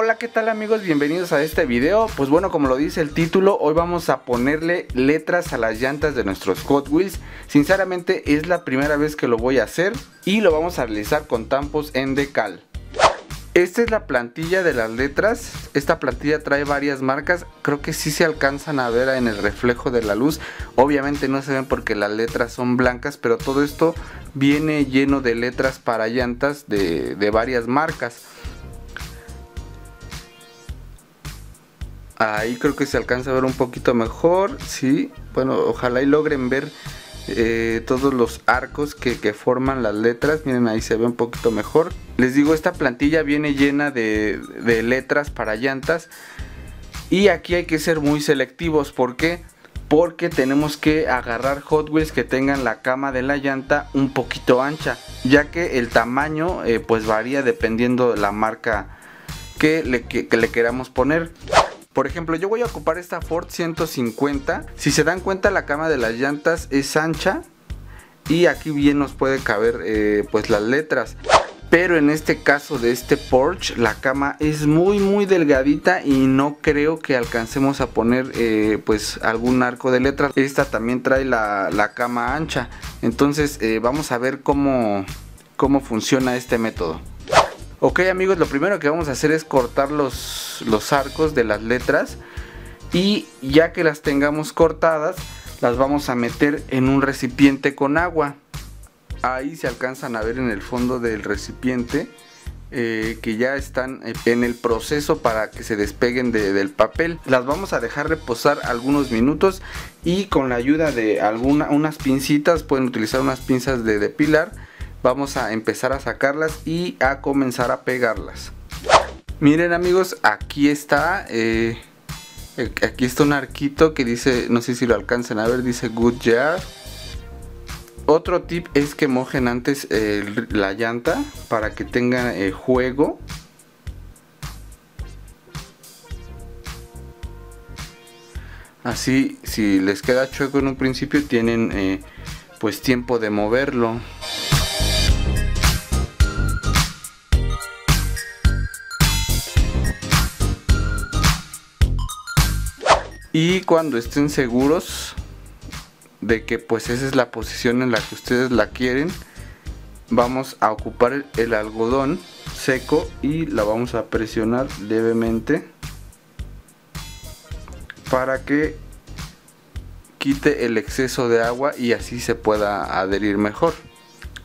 Hola, ¿qué tal amigos? Bienvenidos a este video. Pues bueno, como lo dice el título, hoy vamos a ponerle letras a las llantas de nuestros Hot Wheels. Sinceramente es la primera vez que lo voy a hacer y lo vamos a realizar con tampos en decal. Esta es la plantilla de las letras. Esta plantilla trae varias marcas. Creo que sí se alcanzan a ver en el reflejo de la luz. Obviamente no se ven porque las letras son blancas, pero todo esto viene lleno de letras para llantas de, de varias marcas. Ahí creo que se alcanza a ver un poquito mejor. Sí, bueno, ojalá y logren ver eh, todos los arcos que, forman las letras. Miren, ahí se ve un poquito mejor. Les digo, esta plantilla viene llena de, letras para llantas. Y aquí hay que ser muy selectivos. ¿Por qué? Porque tenemos que agarrar Hot Wheels que tengan la cama de la llanta un poquito ancha. Ya que el tamaño eh, pues varía dependiendo de la marca que le, que le queramos poner. Por ejemplo, yo voy a ocupar esta Ford 150. Si se dan cuenta, la cama de las llantas es ancha. Y aquí bien nos puede caber eh, pues las letras. Pero en este caso de este Porsche, la cama es muy muy delgadita y no creo que alcancemos a poner eh, pues algún arco de letras. Esta también trae la, cama ancha. Entonces eh, vamos a ver cómo, cómo funciona este método. Ok amigos, lo primero que vamos a hacer es cortar los, los arcos de las letras y ya que las tengamos cortadas, las vamos a meter en un recipiente con agua. Ahí se alcanzan a ver en el fondo del recipiente eh, que ya están en el proceso para que se despeguen del papel. Las vamos a dejar reposar algunos minutos y con la ayuda de unas pincitas, pueden utilizar unas pinzas de depilar vamos a empezar a sacarlas y a comenzar a pegarlas. Miren amigos aquí está eh, aquí está un arquito que dice no sé si lo alcancen a ver dice good jar otro tip es que mojen antes la llanta para que tenga eh, juego. Así si les queda chueco en un principio tienen eh, pues tiempo de moverlo y cuando estén seguros de que pues esa es la posición en la que ustedes la quieren vamos a ocupar el algodón seco y la vamos a presionar levemente para que quite el exceso de agua y así se pueda adherir mejor.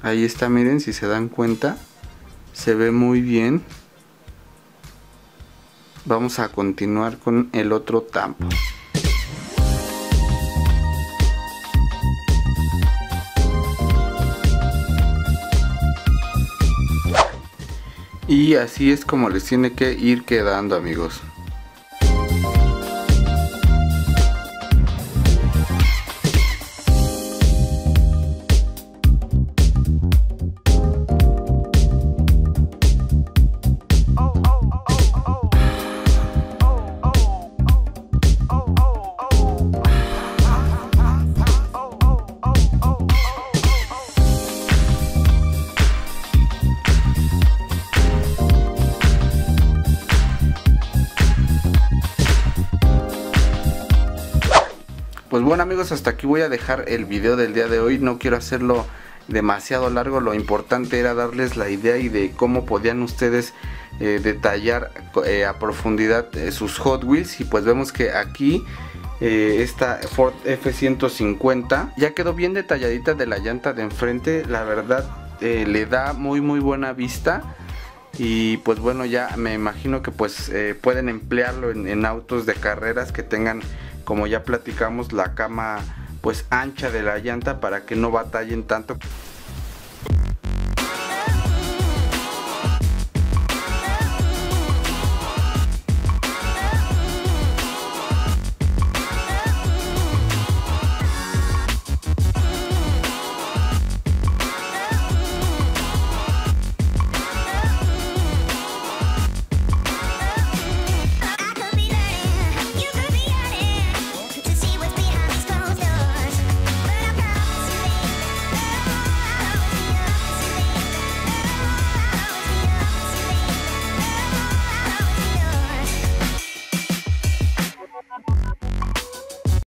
Ahí está miren si se dan cuenta se ve muy bien vamos a continuar con el otro tampo Y así es como les tiene que ir quedando amigos. Pues bueno amigos, hasta aquí voy a dejar el video del día de hoy. No quiero hacerlo demasiado largo. Lo importante era darles la idea y de cómo podían ustedes eh, detallar eh, a profundidad eh, sus Hot Wheels. Y pues vemos que aquí esta Ford F-150 ya quedó bien detalladita de la llanta de enfrente. La verdad le da muy muy buena vista y pues bueno ya me imagino que pues pueden emplearlo en, autos de carreras que tengan como ya platicamos la cama pues ancha de la llanta para que no batallen tanto